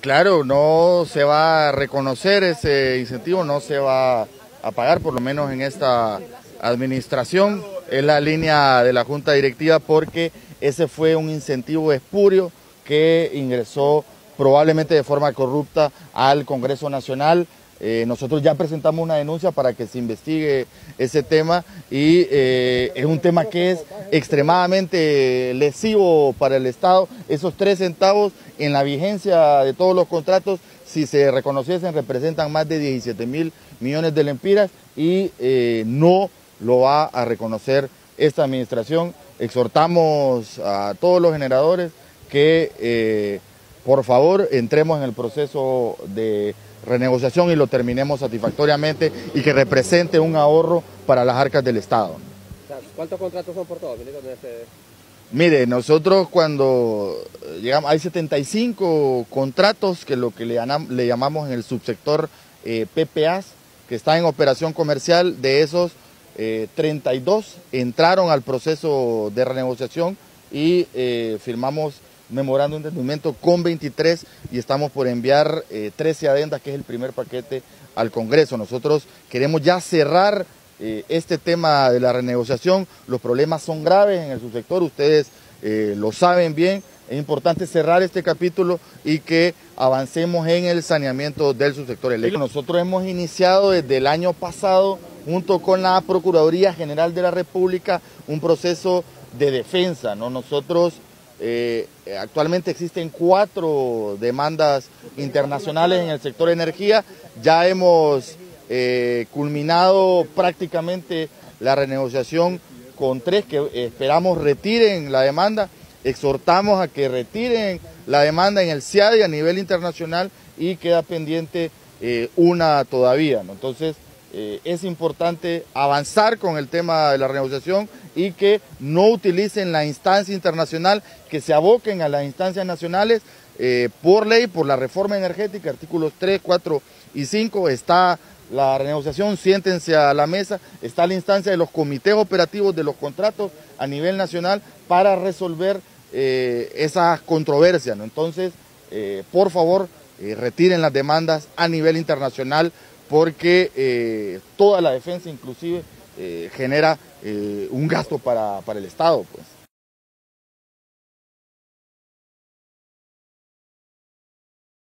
Claro, no se va a reconocer ese incentivo, no se va a pagar, por lo menos en esta administración. Es la línea de la Junta Directiva porque ese fue un incentivo espurio que ingresó probablemente de forma corrupta al Congreso Nacional. Eh, nosotros ya presentamos una denuncia para que se investigue ese tema y eh, es un tema que es extremadamente lesivo para el Estado. Esos tres centavos en la vigencia de todos los contratos, si se reconociesen, representan más de 17 mil millones de lempiras y eh, no lo va a reconocer esta administración. Exhortamos a todos los generadores que por favor entremos en el proceso de renegociación y lo terminemos satisfactoriamente y que represente un ahorro para las arcas del Estado. ¿Cuántos contratos son por todo? Mire, nosotros cuando llegamos, hay 75 contratos que lo que le, llamamos en el subsector eh, PPAs, que está en operación comercial, de esos 32 eh, entraron al proceso de renegociación y eh, firmamos memorando un entendimiento con 23 y estamos por enviar 13 eh, adendas, que es el primer paquete al Congreso. Nosotros queremos ya cerrar eh, este tema de la renegociación. Los problemas son graves en el subsector, ustedes eh, lo saben bien. Es importante cerrar este capítulo y que avancemos en el saneamiento del subsector eléctrico. Nosotros hemos iniciado desde el año pasado, junto con la Procuraduría General de la República, un proceso de defensa. ¿no? Nosotros eh, actualmente existen cuatro demandas internacionales en el sector energía. Ya hemos eh, culminado prácticamente la renegociación con tres que esperamos retiren la demanda. Exhortamos a que retiren la demanda en el CIADI a nivel internacional y queda pendiente eh, una todavía. Entonces, eh, es importante avanzar con el tema de la renegociación y que no utilicen la instancia internacional, que se aboquen a las instancias nacionales eh, por ley, por la reforma energética, artículos 3, 4 y 5, está la renegociación, siéntense a la mesa, está la instancia de los comités operativos de los contratos a nivel nacional para resolver eh, esas controversias. Entonces, por favor, retiren las demandas a nivel internacional porque eh, toda la defensa inclusive eh, genera eh, un gasto para, para el Estado. Pues.